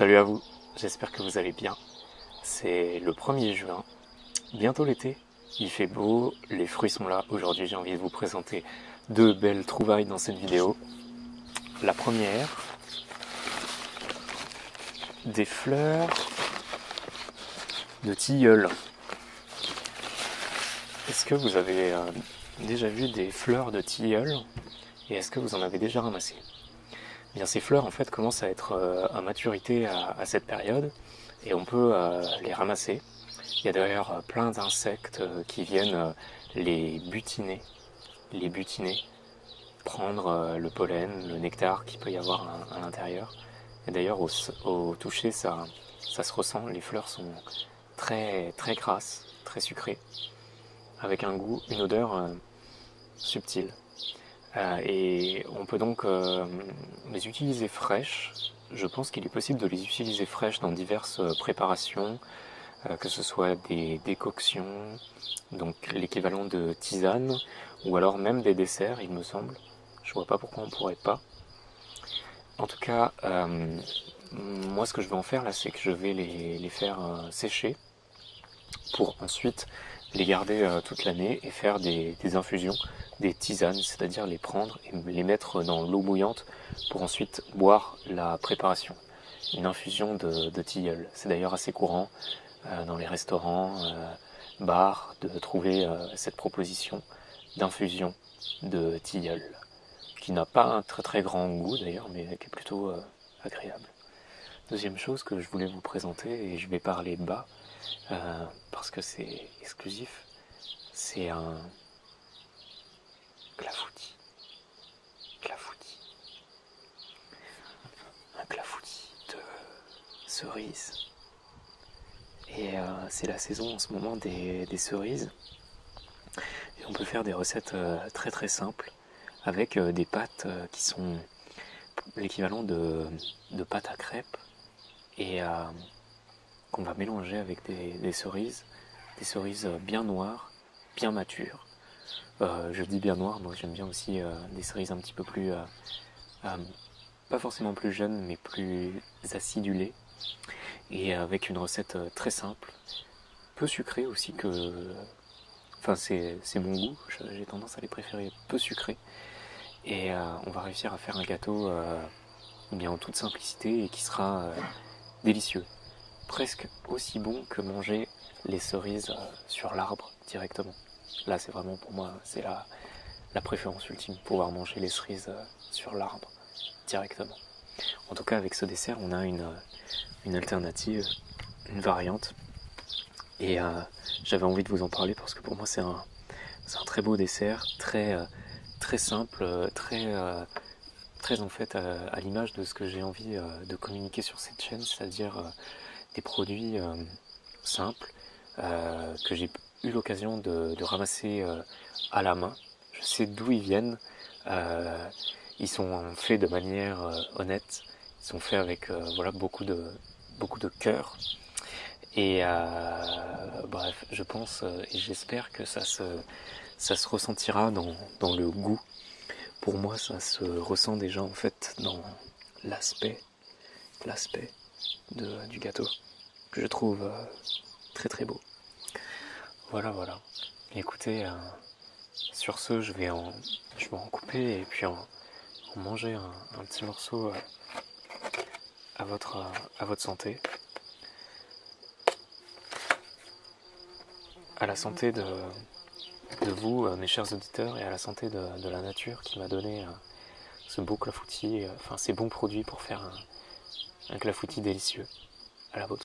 Salut à vous, j'espère que vous allez bien. C'est le 1er juin, bientôt l'été, il fait beau, les fruits sont là. Aujourd'hui j'ai envie de vous présenter deux belles trouvailles dans cette vidéo. La première, des fleurs de tilleul. Est-ce que vous avez euh, déjà vu des fleurs de tilleul? Et est-ce que vous en avez déjà ramassé? Eh Bien, ces fleurs en fait commencent à être euh, à maturité à, cette période et on peut euh, les ramasser. Il y a d'ailleurs plein d'insectes qui viennent les butiner, les butiner, prendre le pollen, le nectar qu'il peut y avoir à, l'intérieur. Et d'ailleurs au, toucher ça, ça se ressent, les fleurs sont très très grasses, très sucrées, avec un goût, une odeur subtile. Euh, et on peut donc euh, les utiliser fraîches. Je pense qu'il est possible de les utiliser fraîches dans diverses euh, préparations, que ce soit des décoctions, donc l'équivalent de tisane, ou alors même des desserts, il me semble. Je vois pas pourquoi on pourrait pas. En tout cas, moi ce que je vais en faire là, c'est que je vais les, faire sécher pour ensuite les garder toute l'année et faire des infusions des tisanes, c'est-à-dire les prendre et les mettre dans l'eau bouillante pour ensuite boire la préparation. Une infusion de, tilleul. C'est d'ailleurs assez courant euh, dans les restaurants, euh, bars, de trouver euh, cette proposition d'infusion de tilleul, qui n'a pas un très très grand goût d'ailleurs, mais qui est plutôt agréable. Deuxième chose que je voulais vous présenter, et je vais parler bas, parce que c'est exclusif, c'est un, clafoutis. Clafoutis. Un clafoutis de cerises. Et euh, c'est la saison en ce moment des, cerises. Et on peut faire des recettes euh, très très simples avec euh, des pâtes qui sont l'équivalent de, pâtes à crêpes et qu'on va mélanger avec des, cerises, des cerises bien noires, bien matures, euh, je dis bien noir, moi j'aime bien aussi euh, des cerises un petit peu plus, euh, pas forcément plus jeunes, mais plus acidulées, et avec une recette très simple, peu sucrée aussi que, enfin c'est mon goût, j'ai tendance à les préférer peu sucrés, et on va réussir à faire un gâteau bien en toute simplicité et qui sera délicieux, presque aussi bon que manger les cerises sur l'arbre directement. Là, c'est vraiment pour moi, c'est la, la préférence ultime, pouvoir manger les cerises euh, sur l'arbre directement. En tout cas, avec ce dessert, on a une, une alternative, une variante. Et euh, j'avais envie de vous en parler parce que pour moi, c'est un, très beau dessert, euh, très simple, très, très en fait à, l'image de ce que j'ai envie de communiquer sur cette chaîne, c'est-à-dire des produits simples que j'ai eu l'occasion de, ramasser euh, à la main. Je sais d'où ils viennent. Euh, ils sont faits de manière euh, honnête. Ils sont faits avec voilà beaucoup de beaucoup de cœur. Et bref, je pense et j'espère que ça se ça se ressentira dans, dans le goût. Pour moi, ça se ressent déjà en fait dans l'aspect l'aspect du gâteau que je trouve très très beau. Voilà, voilà. Écoutez, euh, sur ce, je vais en, je vais en couper et puis en, manger un, petit morceau euh, à, votre, à votre santé. À la santé de, de vous, euh, mes chers auditeurs, et à la santé de, la nature qui m'a donné ce beau clafoutis, enfin ces bons produits pour faire un, un clafoutis délicieux. À la vôtre.